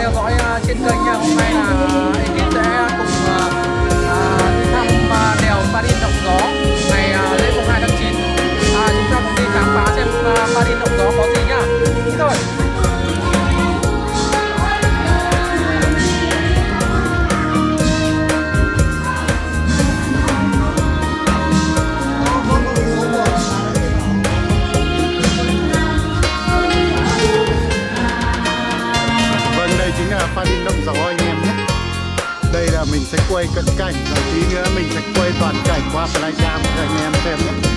theo dõi uh, trên kênh nha hôm nay là ekip sẽ cùng uh, đi thăm uh, đèo Paris Động Gió ngày uh, lễ 2 tháng 9 chúng ta cùng đi khám phá xem uh, Parin Động Gió có gì quay cận cảnh. Và tí nữa mình sẽ quay toàn cảnh qua flycam cho anh em xem nhé.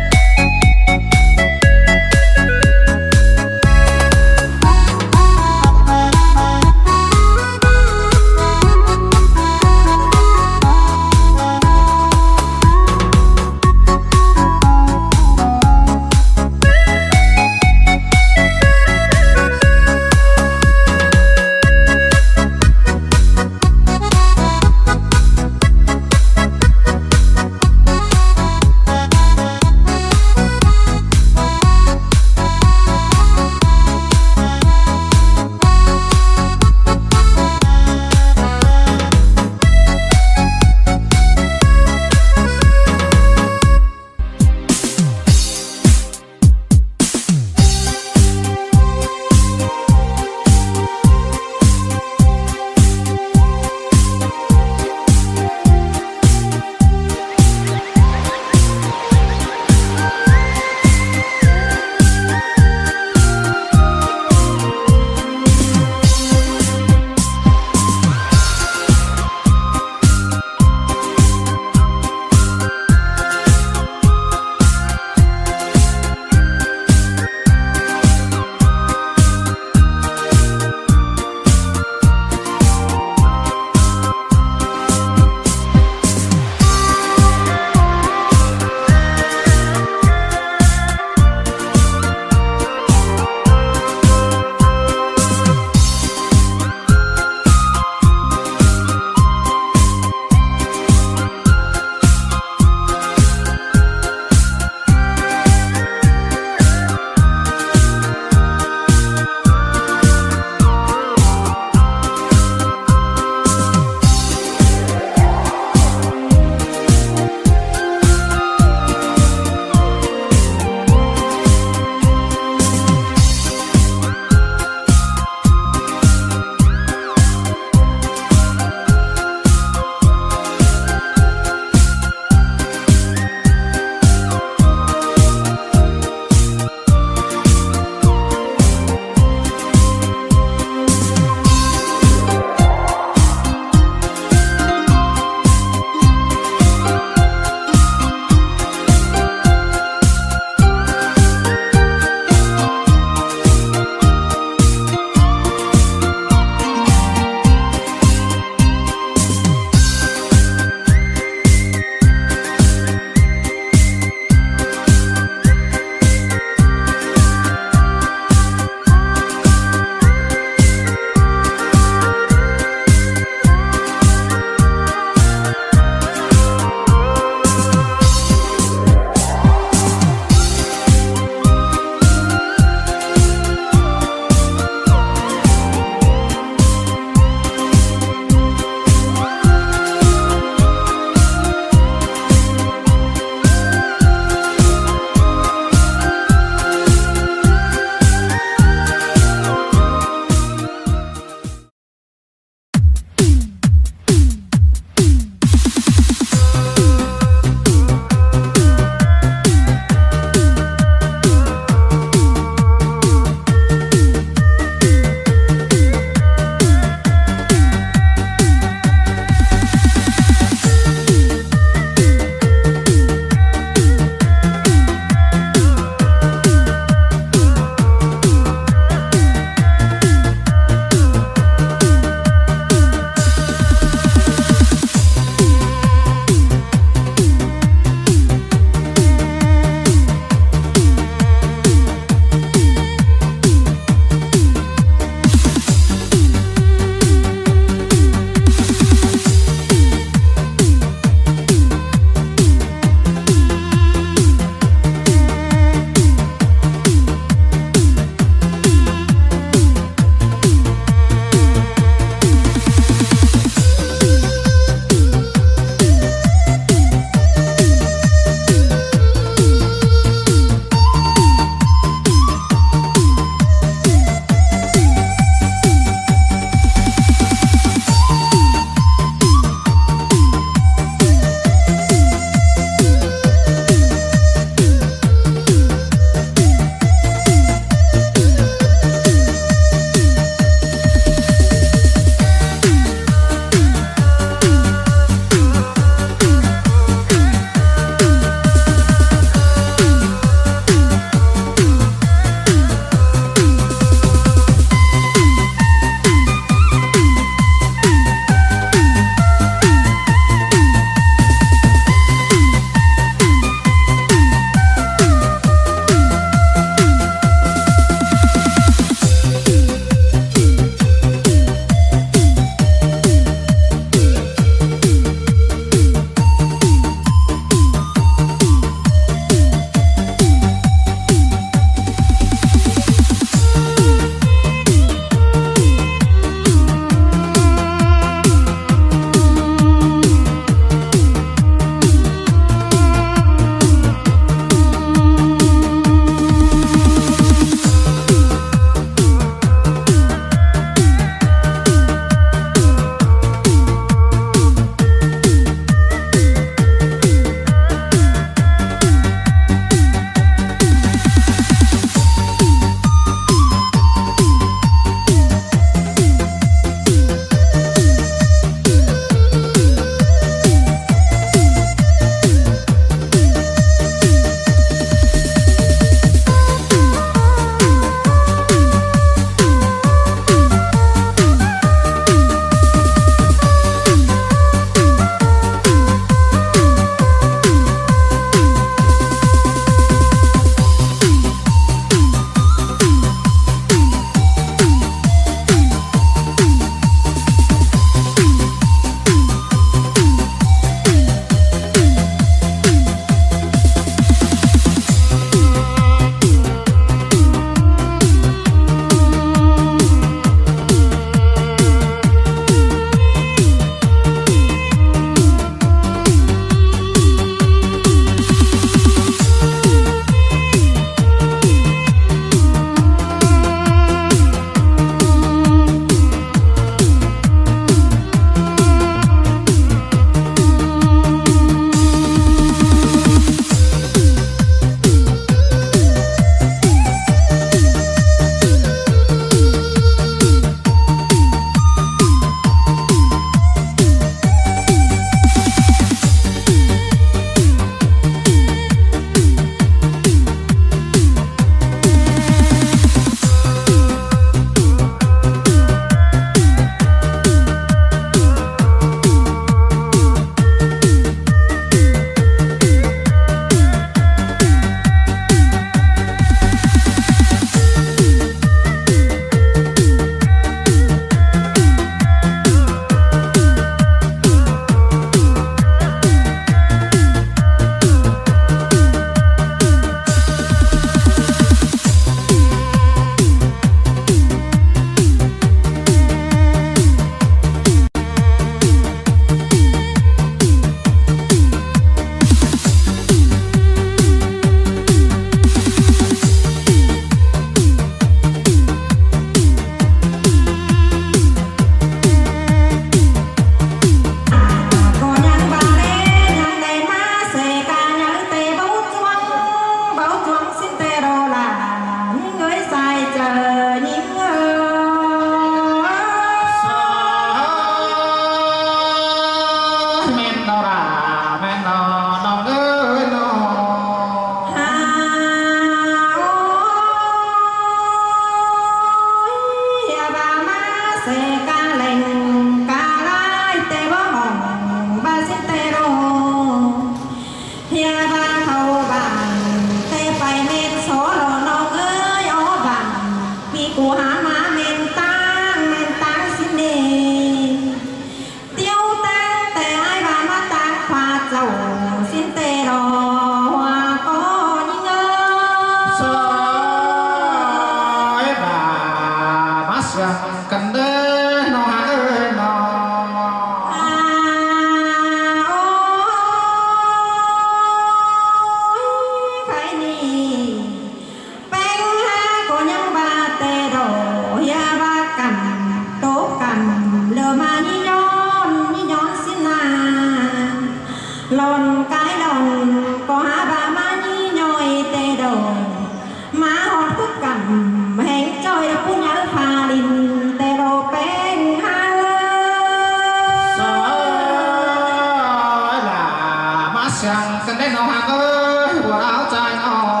chẳng cần đến nó hàng ơi quần áo trai nó